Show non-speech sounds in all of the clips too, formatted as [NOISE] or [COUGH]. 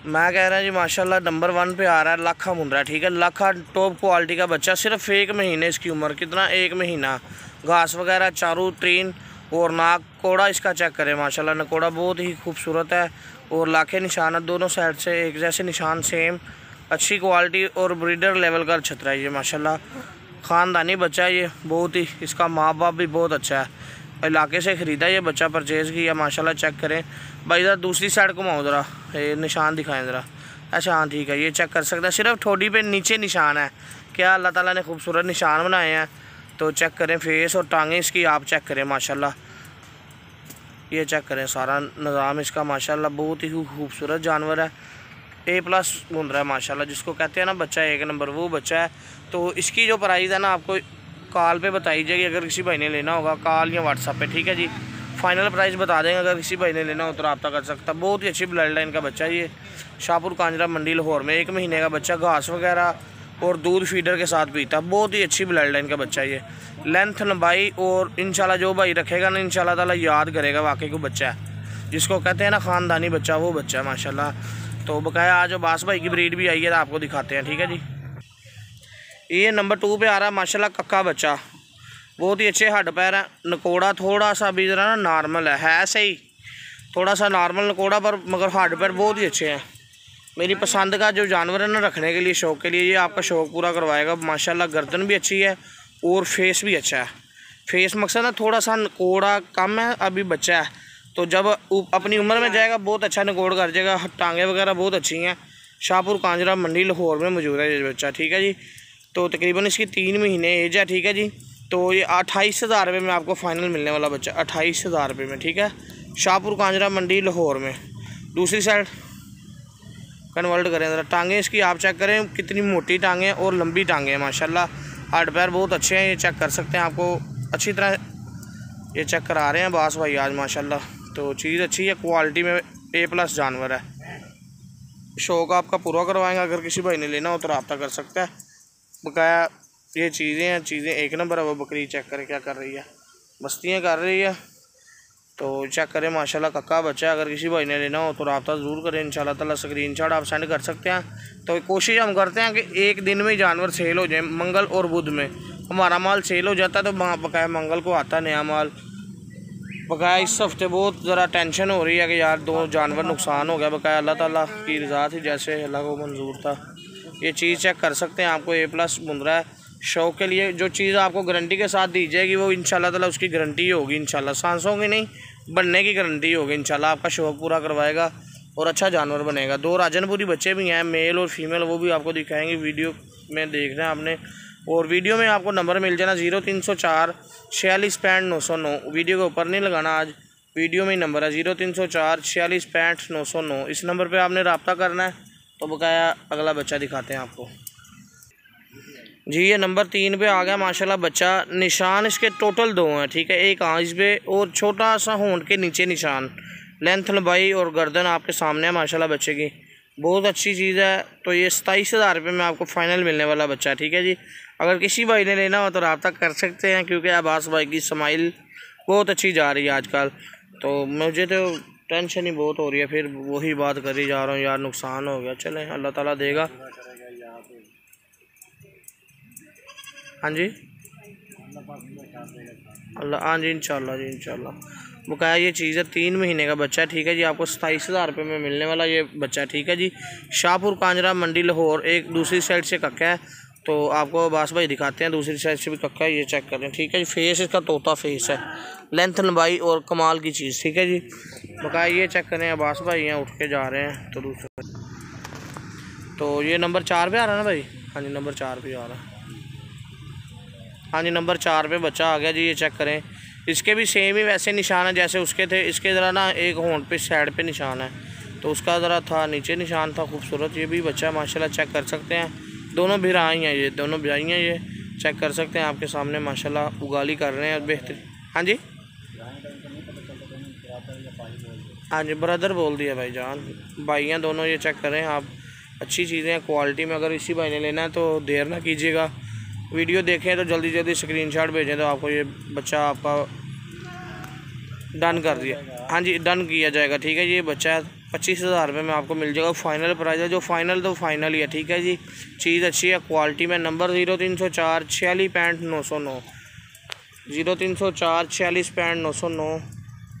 मैं कह रहा हूँ जी, माशाल्लाह नंबर वन पे आ रहा है, लाखा मुंद्रा ठीक है? लाखा टॉप क्वालिटी का बच्चा, सिर्फ़ एक महीने इसकी उम्र, कितना? एक महीना। घास वगैरह चारू ट्रीन और नाक, कोड़ा इसका चेक करें, माशाल्लाह नकोड़ा बहुत ही खूबसूरत है, और लाखे निशान है, दोनों साइड से एक जैसे निशान सेम अच्छी क्वालिटी और ब्रीडर लेवल का छतरा है ये, माशाल्लाह। ख़ानदानी बच्चा है ये, बहुत ही, इसका माँ बाप भी बहुत अच्छा है। इलाके से ख़रीदा, ये बच्चा परचेज़ किया, माशाल्लाह चेक करें। भाई ज़रा दूसरी साइड घुमाओ ज़रा। ये निशान दिखाएँ ज़रा। अच्छा हाँ ठीक है, ये चेक कर सकते हैं। सिर्फ़ ठोडी पे नीचे निशान है। क्या अल्लाह ताला ने खूबसूरत निशान बनाए हैं। तो चेक करें फेस और टांगें इसकी, आप चेक करें, माशाल्लाह। ये चेक करें, सारा निज़ाम इसका, माशाल्लाह, बहुत ही खूबसूरत जानवर है। ए प्लस घूम रहा है, माशाल्लाह, जिसको कहते हैं ना, बच्चा एक नंबर, वो बच्चा है। तो इसकी जो प्राइस है ना, आपको कॉल पे बताई जाएगी, अगर किसी भाई ने लेना होगा कॉल या व्हाट्सअप पे, ठीक है जी? फाइनल प्राइस बता देंगे, अगर किसी भाई ने लेना हो तो रब्ता कर सकता। बहुत ही अच्छी ब्लड लाइन का बच्चा ये। शाहपुर, कांजरा, मंडी, लाहौर में एक महीने का बच्चा, घास वगैरह और दूध फीडर के साथ पीता। बहुत ही अच्छी ब्लड लाइन का बच्चा ये। लेंथ लंबाई और इनशाला जो भाई रखेगा ना इनशाला ताला याद करेगा, वाकई को बच्चा है। जिसको कहते हैं ना, ख़ानदानी बच्चा, वो बच्चा है, माशाल्लाह। तो बकाया आज बास भाई की ब्रीड भी आई है तो आपको दिखाते हैं, ठीक है जी? ये नंबर टू पे आ रहा है माशाल्लाह कक्का बच्चा बहुत ही अच्छे हड पैर है नकोड़ा थोड़ा सा भी जरा ना नॉर्मल है है सही थोड़ा सा नॉर्मल नकोड़ा पर मगर हड पैर बहुत ही अच्छे हैं मेरी पसंद का जो जानवर है ना रखने के लिए शौक़ के लिए ये आपका शौक़ पूरा करवाएगा माशाल्लाह गर्दन भी अच्छी है और फेस भी अच्छा है फेस मकसद ना थोड़ा सा नकोड़ा कम है अभी बच्चा है तो जब अपनी उम्र में जाएगा बहुत अच्छा नकोड़ कर जाएगा टांगे वगैरह बहुत अच्छी हैं शाहपुर कांजरा मंडी लाहौर में मौजूद है ये बच्चा ठीक है जी तो तकरीबन इसकी तीन महीने एज है, ठीक है जी? तो ये अट्ठाईस हज़ार रुपये में आपको फ़ाइनल मिलने वाला बच्चा, अट्ठाईस हज़ार रुपये में, ठीक है? शाहपुर, कांजरा, मंडी, लाहौर में। दूसरी साइड कन्वर्ट करें ज़रा। टांगे इसकी आप चेक करें, कितनी मोटी टांगे और लंबी टांगे हैं, माशाल्लाह। हार्ड पैर बहुत अच्छे हैं, ये चेक कर सकते हैं आपको। अच्छी तरह ये चेक करा रहे हैं बास भाई आज, माशाल्लाह। तो चीज़ अच्छी है क्वालिटी में ए प्लस जानवर है। शौक आपका पूरा करवाएँगे, अगर किसी भाई ने लेना हो तो रब्ता कर सकता है। बकाया ये चीज़ें हैं, चीज़ें एक नंबर है, वो बकरी चेक करें क्या कर रही है। मस्तियाँ कर रही है। तो चेक करें, माशाल्लाह कक्का बच्चा अगर किसी भाई ने लेना हो तो रब्ता ज़रूर करें इन ताला स्क्रीन शॉट आप सेंड कर सकते हैं। तो कोशिश हम करते हैं कि एक दिन में जानवर सेल हो जाए, मंगल और बुध में। हमारा माल सेल हो जाता है तो बकाया मंगल को आता नया माल। बकाया इस हफ़्ते बहुत ज़रा टेंशन हो रही है कि यार दो जानवर नुकसान हो गया, बकाया अल्लाह ताला की रज़ा थी, जैसे अल्लाह को मंजूर था। ये चीज़ चेक कर सकते हैं आपको ए प्लस मुंद्रा है। शौक के लिए जो चीज़ आपको गारंटी के साथ दी जाएगी, वो इन ताला उसकी गारंटी होगी इन सांसों की नहीं, बनने की गारंटी होगी इन आपका शौक पूरा करवाएगा और अच्छा जानवर बनेगा। दो राजनपुरी बच्चे भी हैं मेल और फीमेल वो भी आपको दिखाएँगे वीडियो में, देख रहे हैं आपने। और वीडियो में आपको नंबर मिल जाना ज़ीरो तीन सौ चार छियालीस पैंठ नौ सौ नौ वीडियो के ऊपर नहीं लगाना आज। वीडियो में ही नंबर है ज़ीरो तीन सौ चार छियालीस पैंठ नौ सौ नौ इस नंबर पर आपने रबता करना है। तो बकाया अगला बच्चा दिखाते हैं आपको। जी, ये नंबर तीन पे आ गया, माशाल्लाह बच्चा। निशान इसके टोटल दो हैं, ठीक है? एक आँच पे और छोटा सा होंड के नीचे निशान। लेंथ लंबाई और गर्दन आपके सामने है, माशाल्लाह बच्चे की। बहुत अच्छी चीज़ है। तो ये सताईस हज़ार रुपये में आपको फ़ाइनल मिलने वाला बच्चा, ठीक है जी? अगर किसी भाई ने लेना हो तो रबता कर सकते हैं, क्योंकि अब्बास भाई की स्माइल बहुत अच्छी जा रही है आजकल। तो मुझे तो टेंशन ही बहुत हो रही है, फिर वही बात करी जा रहा हूँ, यार नुकसान हो गया। चले, अल्लाह ताला देगा। हाँ जी? अल्लाह हाँ जी, इंशाल्लाह जी, इंशाल्लाह। बकाया ये चीज़ है, तीन महीने का बच्चा है, ठीक है जी? आपको सताईस हज़ार रुपये में मिलने वाला ये बच्चा ठीक है जी? शाहपुर, कांजरा, मंडी, लाहौर, एक दूसरी साइड से कक्का है। तो आपको बास भाई दिखाते हैं, दूसरी साइड से भी कक्का है ये चेक करें ठीक है जी फेस इसका तोता फेस है। लेंथ लंबाई और कमाल की चीज़, ठीक है जी? बकाया ये चेक करें, अब्बास भाई यहाँ उठ के जा रहे हैं तो दूसरा तो ये नंबर चार पे आ रहा है ना भाई? हाँ जी नंबर चार पे आ रहा है। हाँ जी नंबर चार पे बच्चा आ गया जी, ये चेक करें। इसके भी सेम ही वैसे निशान है जैसे उसके थे। इसके ज़रा ना एक होंड पे साइड पे निशान है। तो उसका ज़रा था, नीचे निशान था, खूबसूरत। ये भी बच्चा माशाल्लाह चेक कर सकते हैं। दोनों भिराई हैं ये, दोनों भिराई हैं ये। चेक कर सकते हैं, आपके सामने माशाल्लाह उगाली कर रहे हैं बेहतरीन हाँ जी? हाँ जी ब्रदर बोल दिया भाई जान। हैं दोनों ये चेक करें आप अच्छी चीज़ें हैं क्वालिटी में अगर इसी भाई ने लेना है तो देर ना कीजिएगा। वीडियो देखें तो जल्दी जल्दी स्क्रीनशॉट भेजें तो आपको ये बच्चा आपका डन कर दिया। हाँ जी डन किया जाएगा, ठीक है ये बच्चा पच्चीस हज़ार रुपये में आपको मिल जाएगा। फाइनल प्राइस है, जो फाइनल तो फाइनल ही है, ठीक है जी? चीज़ अच्छी है क्वालिटी में नंबर ज़ीरो तीन सौ चार, छियालीस पैंट नौ सौ नौ। ज़ीरो तीन सौ चार, छियालीस पैंट नौ सौ नौ।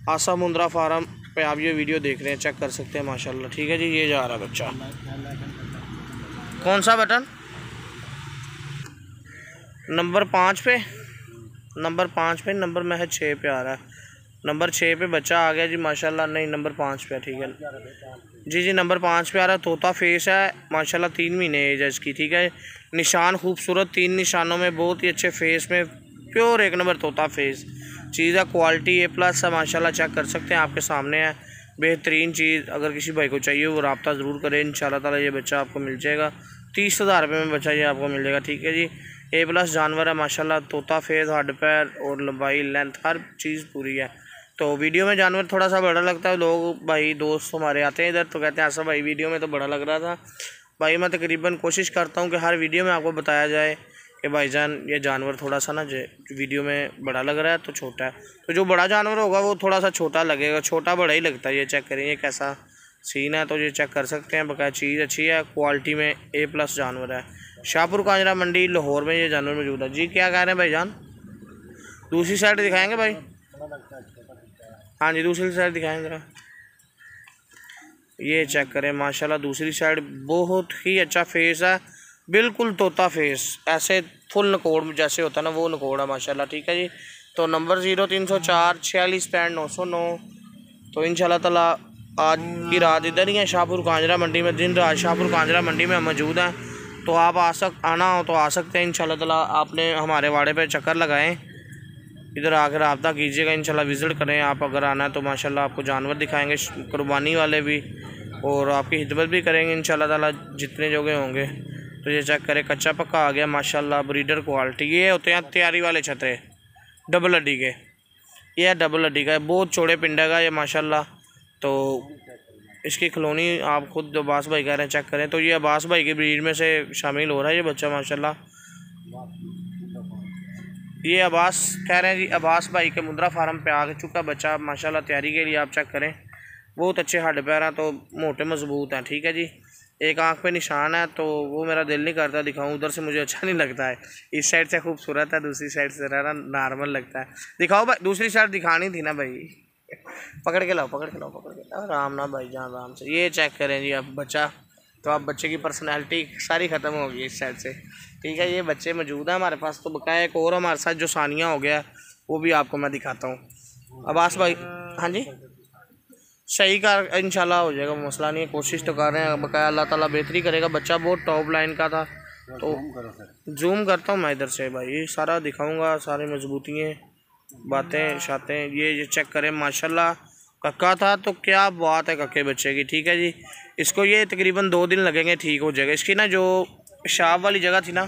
आसा मुंद्रा फार्म पे आप ये वीडियो देख रहे हैं चेक कर सकते हैं, माशाल्लाह, ठीक है जी? ये जा रहा है बच्चा। कौन सा बटन नंबर पाँच पे? नंबर पाँच पे नंबर महज छः पे आ रहा है नंबर छः पे बच्चा आ गया जी, माशाल्लाह, नहीं, नंबर पाँच पे ठीक है। जी जी, नंबर पाँच पे आ रहा तोता फेस है, माशाल्लाह, तीन महीने एज है इसकी ठीक है। निशान खूबसूरत, तीन निशानों में बहुत ही अच्छे फेस में प्योर एक नंबर तोता फेस चीज़ है क्वालिटी ए प्लस है, माशाल्लाह चेक कर सकते हैं, आपके सामने है। बेहतरीन चीज़, अगर किसी भाई को चाहिए, वो रबता ज़रूर करें इन ताला ये बच्चा आपको मिल जाएगा। तीस हज़ार रुपये में बच्चा ये आपको मिल जाएगा, ठीक है जी। ए प्लस जानवर है, माशाल्लाह, तोता फेस हड पैर और लंबाई लेंथ हर चीज़ पूरी है। तो वीडियो में जानवर थोड़ा सा बड़ा लगता है, लोग भाई, दोस्त हमारे आते हैं इधर तो कहते हैं, ऐसा भाई, वीडियो में तो बड़ा लग रहा था। भाई, मैं तकरीबन कोशिश करता हूँ कि हर वीडियो में आपको बताया जाए कि भाईजान, ये जानवर थोड़ा सा ना वीडियो में बड़ा लग रहा है तो छोटा है। तो जो बड़ा जानवर होगा, वो थोड़ा सा छोटा लगेगा, छोटा बड़ा ही लगता है, ये चेक करें, ये कैसा सीन है तो ये चेक कर सकते हैं बकाया चीज़ अच्छी है क्वालिटी में ए प्लस जानवर है। शाहपुर कांजरा मंडी, लाहौर में ये जानवर मौजूद है। जी, क्या कह रहे हैं भाईजान? दूसरी साइड दिखाएँगे भाई? हाँ जी, दूसरी साइड दिखाएँगे ज़रा। ये चेक करें, माशाल्लाह दूसरी साइड बहुत ही अच्छा फेस है। बिल्कुल तोता फेस ऐसे फुल नकोड़ जैसे होता है ना, वो नकोड़ है, माशाल्लाह, ठीक है जी। तो नंबर ज़ीरो तीन सौ चार, छियालीस पैंट नौ सौ नौ। तो इन ताला आज की रात इधर ही है, शाहपुर कांजरा मंडी में, दिन रात शाहपुर कांजरा मंडी में मौजूद हैं। तो आप आ सक, आना हो तो आ सकते हैं इन ताला आपने हमारे वाड़े पर चक्कर लगाएँ। इधर आकर रबता कीजिएगा इन विज़िट करें। आप अगर आना है तो माशाल्लाह आपको जानवर दिखाएँगे कुर्बानी वाले भी, और आपकी हिदमत भी करेंगे इन ताला जितने जोगे होंगे। तो ये चेक करें, कच्चा पक्का आ गया, माशाल्लाह ब्रीडर क्वालिटी ये होते हैं तैयारी वाले छतरे डबल हड्डी के। ये है डबल हड्डी का, बहुत चौड़े पिंडा का ये, माशाल्लाह। तो इसकी कलोनी आप खुद अब्बास भाई कह रहे हैं, चेक करें। तो ये अब्बास भाई की ब्रीड में से शामिल हो रहा है ये बच्चा, माशाल्लाह। ये अब्बास कह रहे हैं जी अब्बास भाई के मुद्रा फार्म पे आ चुका बच्चा, माशाल्लाह तैयारी के लिए आप चेक करें। बहुत अच्छे हड्ड पैर हैं तो मोटे मज़बूत हैं, ठीक है जी। एक आँख पे निशान है तो वो मेरा दिल नहीं करता दिखाऊँ, उधर से मुझे अच्छा [LAUGHS] नहीं लगता है। इस साइड से खूबसूरत है, दूसरी साइड से रहना नॉर्मल लगता है। दिखाओ भाई, दूसरी साइड दिखानी थी ना भाई। पकड़ के लाओ, पकड़ के लाओ, पकड़ के लाओ। आराम ना भाई, जान आराम से। ये चेक करें जी अब बच्चा। तो अब बच्चे की पर्सनैलिटी सारी ख़त्म हो गई इस साइड से। ठीक है, ये बच्चे मौजूद हैं हमारे पास तो बकाया एक और हमारे साथ जो सानिया हो गया, वो भी आपको मैं दिखाता हूँ। अब्बास भाई हाँ जी? सही का इंशाल्लाह हो जाएगा, मसला नहीं है, कोशिश तो कर रहे हैं, बकाया अल्लाह ताला बेहतरी करेगा। बच्चा बहुत टॉप लाइन का था तो जूम करता हूँ मैं इधर से भाई सारा दिखाऊँगा, सारी मजबूतियाँ बातें, शातें, ये ये चेक करें, माशाल्लाह। कक्का था तो क्या बात है कक्के बच्चे की ठीक है जी। इसको ये तकरीबन दो दिन लगेंगे ठीक हो जाएगा। इसकी ना जो पेशाब वाली जगह थी ना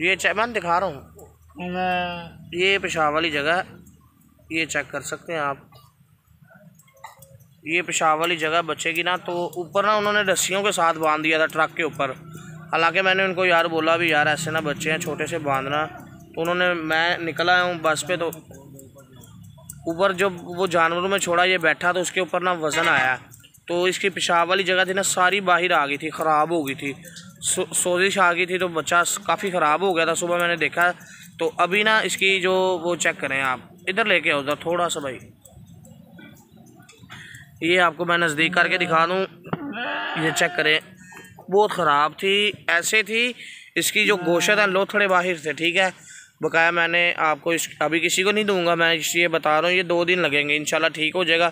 ये मैं दिखा रहा हूँ। ये पेशाब वाली जगह ये चेक कर सकते हैं आप। ये पेशाब वाली जगह बच्चे की ना तो ऊपर ना उन्होंने रस्सियों के साथ बाँध दिया था ट्रक के ऊपर। हालाँकि मैंने उनको यार बोला भी यार ऐसे ना बच्चे हैं छोटे से बांधना। तो उन्होंने मैं निकला हूँ बस पे तो ऊपर जब वो जानवरों में छोड़ा, ये बैठा तो उसके ऊपर ना वज़न आया। तो इसकी पेशाब वाली जगह थी ना, सारी बाहर आ गई थी, ख़राब हो गई थी। सोजिश आ गई थी तो बच्चा काफ़ी ख़राब हो गया था, सुबह मैंने देखा। तो अभी ना इसकी जो वो चेक करें आप, इधर लेके आओ, उधर, थोड़ा सा भाई। ये आपको मैं नज़दीक करके दिखा दूँ, ये चेक करें। बहुत ख़राब थी, ऐसे थी, इसकी जो गोशत है, लोथड़े बाहर थे ठीक है? बकाया मैंने आपको इस, अभी किसी को नहीं दूँगा, मैं इसलिए बता रहा हूँ, ये दो दिन लगेंगे, इंशाल्लाह ठीक हो जाएगा।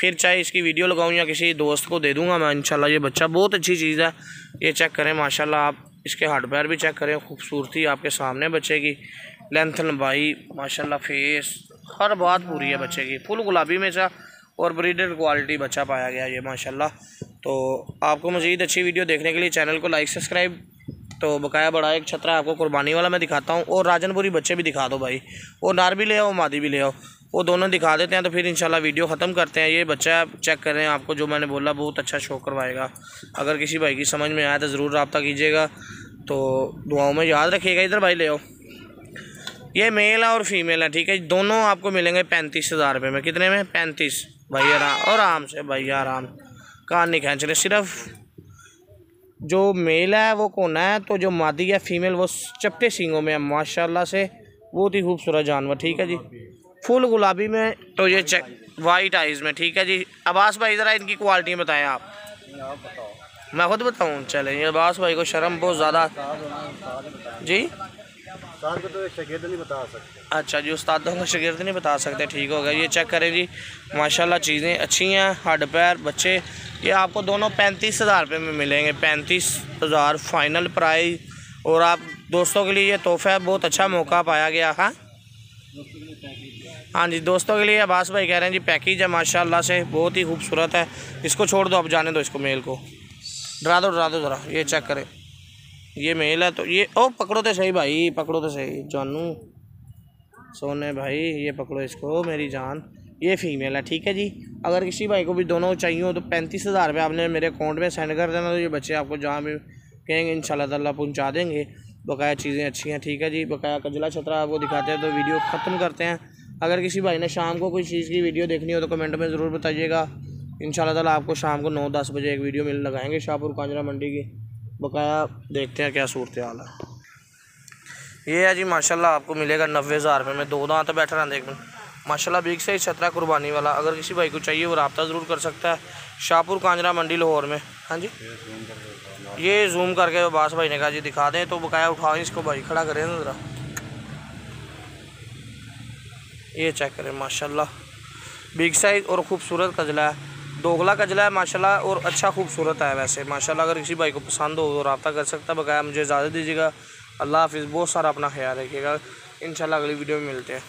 फिर चाहे इसकी वीडियो लगाऊँ या किसी दोस्त को दे दूँगा मैं, इंशाल्लाह ये बच्चा बहुत अच्छी चीज़ है, ये चेक करें, माशाल्लाह आप इसके हार्ड पैर भी चेक करें, खूबसूरती आपके सामने बच्चे की, लेंथ, लंबाई, माशाल्लाह फेस, हर बात पूरी है बच्चे की, फुल गुलाबी में सा और ब्रीडर क्वालिटी बच्चा पाया गया ये, माशाल्लाह। तो आपको मज़ीद अच्छी वीडियो देखने के लिए चैनल को लाइक, सब्सक्राइब तो बकाया बड़ा एक छतरा आपको कुर्बानी वाला मैं दिखाता हूँ, और राजनपुरी बच्चे भी दिखा दो भाई वो नार भी ले आओ, मादी भी ले आओ, वो दोनों दिखा देते हैं तो फिर इंशाल्लाह वीडियो ख़त्म करते हैं। ये बच्चा आप चेक करें आपको जो मैंने बोला, बहुत अच्छा शो करवाएगा। अगर किसी भाई की समझ में आया तो ज़रूर रबता कीजिएगा। तो दुआओं में याद रखिएगा, इधर भाई ले आओ। ये मेल है और फीमेल है, ठीक है? दोनों आपको मिलेंगे पैंतीस हज़ार रुपये में। कितने में? पैंतीस। भाई आराम, और आराम से, भाई आराम। कान नहीं खींच रहे सिर्फ़ जो मेल है, वो कोना है? तो जो मादी है फीमेल वो चपटे सींगों में है, माशाल्लाह से। बहुत ही खूबसूरत जानवर, ठीक है जी? फुल गुलाबी में तो ये चेक वाइट आइज़ में, ठीक है जी? अब्बास भाई, ज़रा इनकी क्वालिटी बताएँ आप। मैं खुद बताऊँ, चलें अब्बास भाई को शर्म बहुत ज़्यादा जी? तो बता सकते। अच्छा जी, उस्तादों को शगिर्द नहीं बता सकते, ठीक हो गया। ये चेक करें जी, माशाल्लाह चीज़ें अच्छी हैं हड पैर, बच्चे। ये आपको दोनों पैंतीस हज़ार रुपये में मिलेंगे, पैंतीस हज़ार फाइनल प्राइस और आप दोस्तों के लिए ये तोहफा है, बहुत अच्छा मौका पाया गया, है? हाँ जी, दोस्तों के लिए अब्बास भाई कह रहे हैं जी पैकेज है, माशाल्लाह से, बहुत ही खूबसूरत है। इसको छोड़ दो, अब जाने दो इसको मेल को। डरा दो डरा दो ज़रा, ये चेक करें। ये मेल है तो ये, ओ, पकड़ो तो सही भाई, पकड़ो तो सही। जानू, सोने भाई, ये पकड़ो इसको, मेरी जान। ये फीमेल है, ठीक है जी। अगर किसी भाई को भी दोनों चाहिए हो तो पैंतीस हज़ार रुपये आपने मेरे अकाउंट में सेंड कर देना तो ये बच्चे आपको जहाँ भी कहेंगे इन ताला पहुँचा देंगे। बकाया चीज़ें अच्छी हैं, ठीक है जी। बकाया कजला छतरा आपको दिखाते हैं तो वीडियो ख़त्म करते हैं। अगर किसी भाई ने शाम को कोई चीज़ की वीडियो देखनी हो तो कमेंट में ज़रूर बताइएगा। इन ताला आपको शाम को नौ दस बजे एक वीडियो मिल लगाएँगे शाहपुर, कांजरा मंडी की। बकाया देखते हैं क्या सूरत हाल है। ये है जी, माशाल्लाह आपको मिलेगा नब्बे हज़ार रुपये में दो दांत बैठ रहा देख माशाल्लाह बीक से छतरा कुर्बानी वाला। अगर किसी भाई को चाहिए, वो रबता ज़रूर कर सकता है। शाहपुर कांजरा मंडी, लाहौर में। हाँ जी। ये जूम करके बास भाई ने कहा जी, दिखा दें तो बकाया उठाओ इसको भाई खड़ा करें ज़रा। ये चेक करें, माशाल्लाह। बिग साइज़ और ख़ूबसूरत कजला है। दोगला कजला है, माशाल्लाह, और अच्छा खूबसूरत है वैसे। माशाल्लाह, अगर किसी भाई को पसंद हो तो रबता कर सकता है बकाया मुझे इजाज़त दीजिएगा। अल्लाह हाफिज़, बहुत सारा अपना ख्याल रखिएगा। इन अगली वीडियो में मिलते हैं।